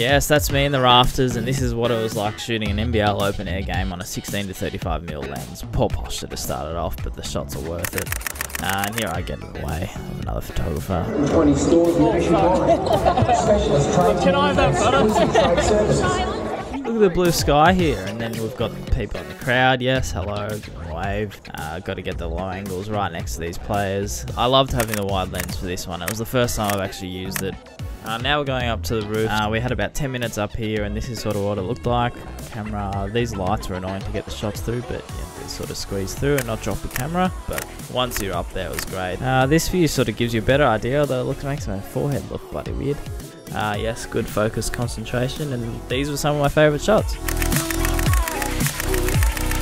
Yes, that's me in the rafters, and this is what it was like shooting an NBL open air game on a 16 to 35 mm lens. Poor Posh should have started off, but the shots are worth it. Uh, and here I get in the way of another photographer. 20 stores nationwide. Specialist trade Can I have that photo? Look at the blue sky here, and then we've got people in the crowd. Yes, hello, give them a wave. Uh, got to get the low angles right next to these players. I loved having the wide lens for this one. It was the first time I've actually used it. Uh, now we're going up to the roof. Uh, we had about 10 minutes up here, and this is sort of what it looked like. Camera, these lights are annoying to get the shots through, but yeah, sort of squeeze through and not drop the camera. But once you're up there, it was great. Uh, this view sort of gives you a better idea, although it looks makes my forehead look bloody weird. Uh, yes, good focus, concentration, and these were some of my favourite shots.